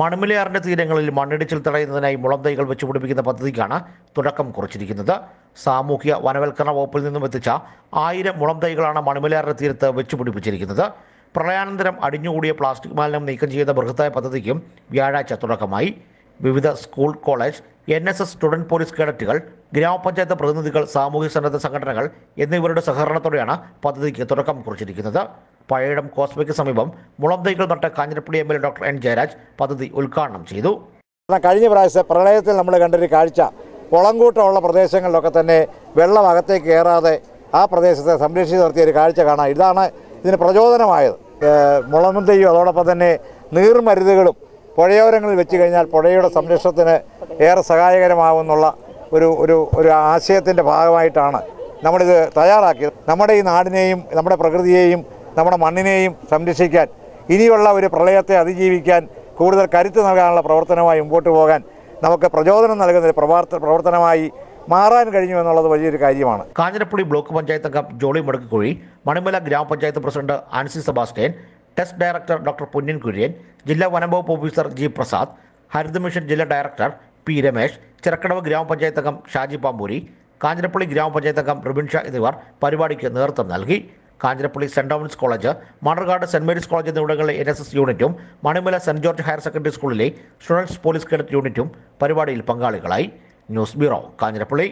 മണുമലയാറിന്റെ തീരങ്ങളിൽ മണ്ണിടിച്ചിൽ തടയുന്നതിനായി മുളം തൈകൾ വെച്ചുപിടിപ്പിക്കുന്ന പദ്ധതിക്കാണ് തുടക്കം കുറിച്ചിരിക്കുന്നത്. സാമൂഹ്യ വനവൽക്കരണ വകുപ്പിൽ നിന്നും എത്തിച്ച ആയിരം മുളം തൈകളാണ് തീരത്ത് വെച്ചുപിടിപ്പിച്ചിരിക്കുന്നത് പ്രളയാനന്തരം അടിഞ്ഞുകൂടിയ പ്ലാസ്റ്റിക് മാലിന്യം നീക്കം ചെയ്ത ബൃഹത്തായ പദ്ധതിക്കും വ്യാഴാഴ്ച തുടക്കമായി. വിവിധ school college N S S student police കേഡറ്റുകൾ ഗ്രാമപഞ്ചായത്ത് പ്രതിനിധികൾ സാമൂഹ്യ സന്നദ്ധ സംഘടനകൾ എന്നിവരുടെ സഹകരണത്തോടെയാണ് പദ്ധതിക്ക് തുടക്കം കുറിച്ചിരിക്കുന്നത്. പഴയിടം കോസ്മയ്ക്ക് സമീപം മുളം നട്ട Kanjirappally M L A doctor N Jayaraj പദ്ധതി ഉദ്ഘാടനം ചെയ്തു. കഴിഞ്ഞ പ്രാവശ്യം പ്രളയത്തിൽ നമ്മൾ കണ്ടൊരു കാഴ്ച. കുളംകൂട്ടമുള്ള പ്രദേശങ്ങളിലൊക്കെ തന്നെ വെള്ളം അകത്തേക്ക് കയറാതെ ആ പ്രദേശത്തെ സംരക്ഷിച്ച് നിർത്തിയ ഒരു കാഴ്ച കാണാം. ഇതാണ് ഇതിന് പ്രചോദനമായത്. മുളമുന്തയും അതോടൊപ്പം തന്നെ നീർമരുതുകളും പുഴയോരങ്ങളിൽ വെച്ച് കഴിഞ്ഞാൽ പുഴയുടെ സംരക്ഷണത്തിന് ഏറെ സഹായകരമാകുമെന്നുള്ള ഒരു ഒരു ഒരു ആശയത്തിന്റെ ഭാഗമായിട്ടാണ് നമ്മളിത് തയ്യാറാക്കിയത്. നമ്മുടെ ഈ നാടിനെയും നമ്മുടെ പ്രകൃതിയെയും നമ്മുടെ മണ്ണിനെയും സംരക്ഷിക്കാൻ ഇനിയുള്ള ഒരു പ്രളയത്തെ അതിജീവിക്കാൻ കൂടുതൽ കരുത്ത് നൽകാനുള്ള പ്രവർത്തനമായി മുമ്പോട്ട് പോകാൻ നമുക്ക് പ്രചോദനം നൽകുന്ന ഒരു പ്രവർത്ത പ്രവർത്തനമായി മാറാൻ കഴിഞ്ഞു എന്നുള്ളത് വലിയൊരു കാര്യമാണ്. കാഞ്ഞിരപ്പള്ളി ബ്ലോക്ക് പഞ്ചായത്ത് അംഗം ജോളി മടക്കുകുഴി മണിമല ഗ്രാമപഞ്ചായത്ത് president Ancy Sebastian test director doctor Ponnin Kurian ജില്ലാ വനംവകുപ്പ് officer G Prasad Haritha mission ജില്ലാ ഡയറക്ടർ പി രമേശ് ചിറക്കടവ് ഗ്രാമപഞ്ചായത്ത് അംഗം ഷാജി പാമ്പൂരി കാഞ്ഞിരപ്പള്ളി ഗ്രാമപഞ്ചായത്ത് അംഗം റിബിൻ ഷാ എന്നിവർ പരിപാടിക്ക് നേതൃത്വം നൽകി. Kanjirappally saint Thomas college Manarcad saint Mary's college എന്നിവിടങ്ങളിലെ എൻ എസ് എസ് യൂണിറ്റും Manimala saint George higher secondary സ്കൂളിലെ സ്റ്റുഡൻസ് പോലീസ് കേഡറ്റ് യൂണിറ്റും പരിപാടിയിൽ പങ്കാളികളായി. News bureau Kanjirappally.